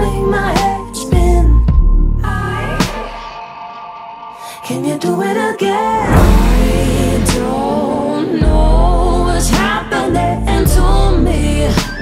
make my head spin. I can you do it again? I don't know what's happening to me.